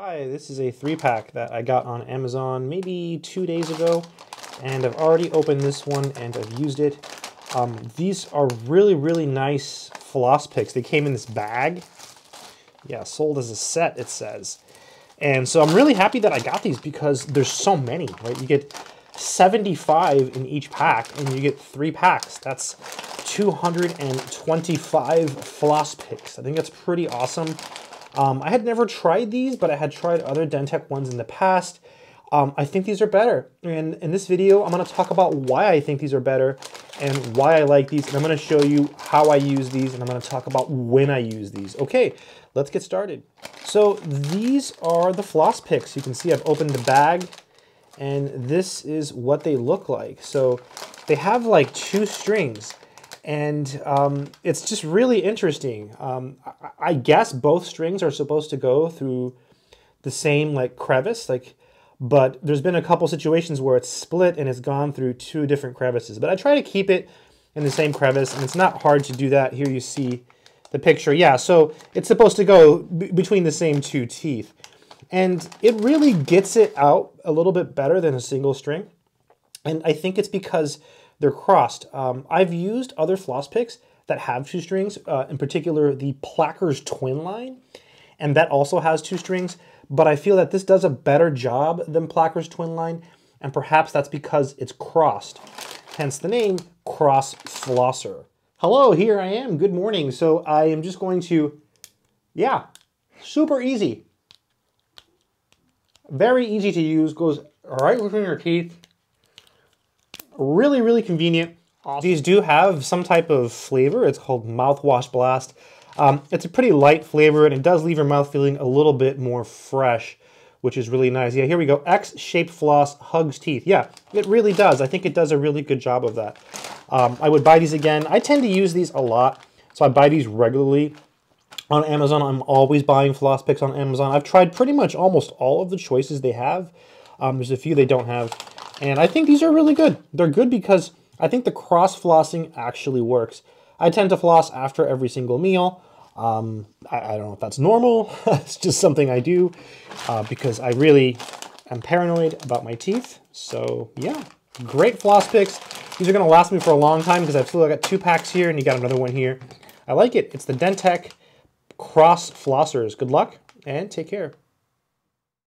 Hi, this is a three pack that I got on Amazon maybe two days ago, and I've already opened this one and I've used it. Um, these are really, really nice floss picks. They came in this bag. Yeah, sold as a set, it says. And so I'm really happy that I got these because there's so many, right? You get 75 in each pack and you get three packs. That's 225 floss picks. I think that's pretty awesome. Um, I had never tried these, but I had tried other DenTek ones in the past. Um, I think these are better. And in this video, I'm gonna talk about why I think these are better and why I like these. And I'm gonna show you how I use these and I'm gonna talk about when I use these. Okay, let's get started. So these are the floss picks. You can see I've opened the bag and this is what they look like. So they have like two strings and um, it's just really interesting. Um, I, I guess both strings are supposed to go through the same like crevice, like, but there's been a couple situations where it's split and it's gone through two different crevices. But I try to keep it in the same crevice, and it's not hard to do that. Here you see the picture. Yeah, so it's supposed to go between the same two teeth. And it really gets it out a little bit better than a single string. And I think it's because they're crossed. Um, I've used other floss picks that have two strings, uh, in particular the Plackers twin line, and that also has two strings, but I feel that this does a better job than Plackers twin line, and perhaps that's because it's crossed, hence the name Cross Flosser. Hello, here I am, good morning. So I am just going to, yeah, super easy. Very easy to use, goes right between your teeth, Really, really convenient. Awesome. These do have some type of flavor. It's called Mouthwash Blast. Um, it's a pretty light flavor, and it does leave your mouth feeling a little bit more fresh, which is really nice. Yeah, here we go. X-shaped floss hugs teeth. Yeah, it really does. I think it does a really good job of that. Um, I would buy these again. I tend to use these a lot, so I buy these regularly on Amazon. I'm always buying floss picks on Amazon. I've tried pretty much almost all of the choices they have. Um, there's a few they don't have. And I think these are really good. They're good because I think the cross flossing actually works. I tend to floss after every single meal. Um, I, I, don't know if that's normal. it's just something I do uh, because I really am paranoid about my teeth. So yeah, great floss picks. These are gonna last me for a long time because I've still got two packs here and you got another one here. I like it. It's the DenTek Cross Flossers. Good luck and take care.